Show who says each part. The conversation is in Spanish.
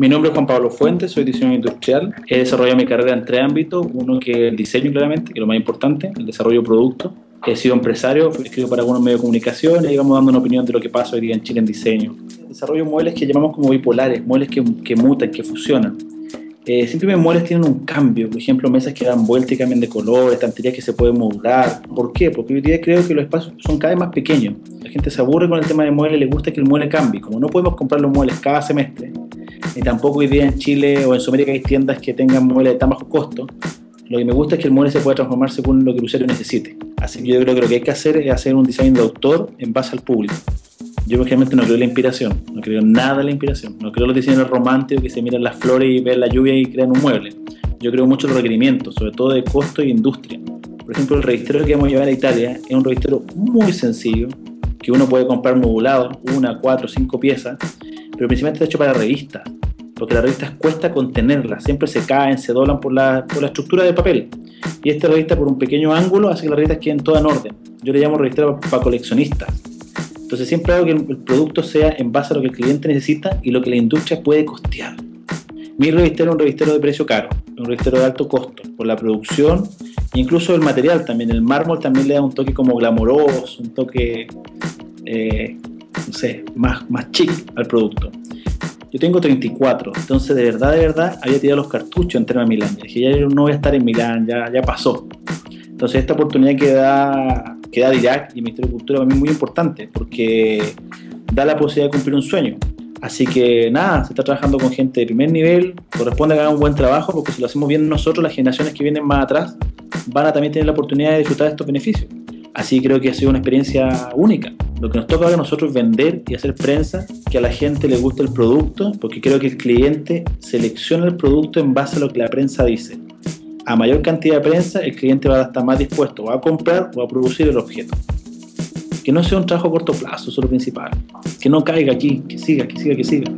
Speaker 1: Mi nombre es Juan Pablo Fuentes, soy diseñador industrial. He desarrollado mi carrera en tres ámbitos. Uno que es el diseño, claramente, que es lo más importante, el desarrollo de. He sido empresario, escrito para algunos medios de comunicación y digamos dando una opinión de lo que pasa hoy día en Chile en diseño. Desarrollo muebles que llamamos como bipolares, muebles que, que mutan, que fusionan. Eh, siempre mis muebles tienen un cambio, por ejemplo, mesas que dan vuelta y cambian de color, estanterías que se pueden modular. ¿Por qué? Porque hoy día creo que los espacios son cada vez más pequeños. La gente se aburre con el tema de muebles, le gusta que el mueble cambie. Como no podemos comprar los muebles cada semestre, ni tampoco hoy día en Chile o en Sudamérica hay tiendas que tengan muebles de tan bajo costo, lo que me gusta es que el mueble se pueda transformar según lo que el usuario necesite. Así que yo creo que lo que hay que hacer es hacer un diseño de autor en base al público. Yo realmente no creo en la inspiración, no creo nada en la inspiración, no creo en los diseños románticos que se miran las flores y ven la lluvia y crean un mueble. Yo creo mucho en los requerimientos, sobre todo de costo y industria. Por ejemplo, el registro que vamos a llevar a Italia es un registro muy sencillo, que uno puede comprar modulado, una, cuatro, cinco piezas, pero principalmente está hecho para revistas, porque las revistas cuesta contenerlas, siempre se caen, se doblan por la, por la estructura de papel. Y esta revista por un pequeño ángulo hace que las revistas queden todas en orden. Yo le llamo revista para coleccionistas entonces siempre hago que el producto sea en base a lo que el cliente necesita y lo que la industria puede costear. Mi revistero es un revistero de precio caro, un revistero de alto costo, por la producción incluso el material también. El mármol también le da un toque como glamoroso, un toque, eh, no sé, más, más chic al producto. Yo tengo 34, entonces de verdad, de verdad, había tirado los cartuchos en tema Milán. dije, ya no voy a estar en Milán, ya, ya pasó. Entonces esta oportunidad que da que da DIRAC y el Ministerio de Cultura para mí es muy importante porque da la posibilidad de cumplir un sueño. Así que nada, se está trabajando con gente de primer nivel, corresponde que hagan un buen trabajo porque si lo hacemos bien nosotros, las generaciones que vienen más atrás van a también tener la oportunidad de disfrutar de estos beneficios. Así creo que ha sido una experiencia única. Lo que nos toca ahora a nosotros es vender y hacer prensa, que a la gente le guste el producto, porque creo que el cliente selecciona el producto en base a lo que la prensa dice a mayor cantidad de prensa, el cliente va a estar más dispuesto a comprar o a producir el objeto. Que no sea un trabajo a corto plazo, eso es lo principal. Que no caiga aquí, que siga, que siga, que siga.